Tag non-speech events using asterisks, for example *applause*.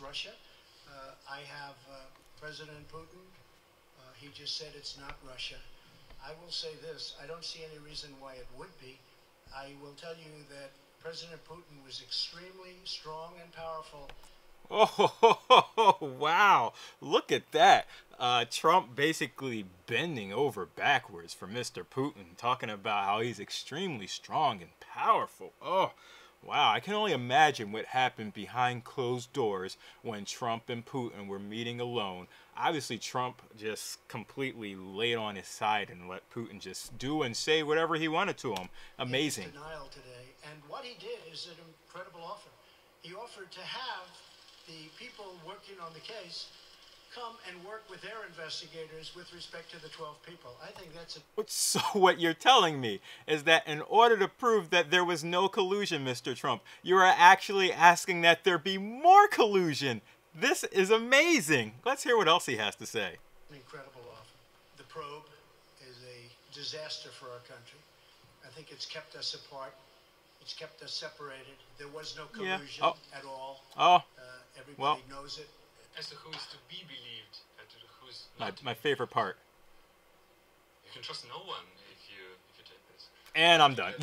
Russia. Uh, I have uh, President Putin. Uh, he just said it's not Russia. I will say this I don't see any reason why it would be. I will tell you that President Putin was extremely strong and powerful. Oh, *laughs* wow. Look at that. Uh, Trump basically bending over backwards for Mr. Putin, talking about how he's extremely strong and powerful. Oh, wow. I can only imagine what happened behind closed doors when Trump and Putin were meeting alone. Obviously, Trump just completely laid on his side and let Putin just do and say whatever he wanted to him. Amazing. Denial today. And what he did is an incredible offer. He offered to have the people working on the case come and work with their investigators with respect to the 12 people. I think that's a. So, *laughs* what you're telling me is that in order to prove that there was no collusion, Mr. Trump, you are actually asking that there be more collusion. This is amazing. Let's hear what else he has to say. Incredible offer. The probe is a disaster for our country. I think it's kept us apart. It's kept us separated. There was no Yeah. collusion Oh. at all. Oh, Uh, everybody Well. knows it. As to who is to be believed and to who is my, my favorite part. You can trust no one if you if you take this. And I'm done.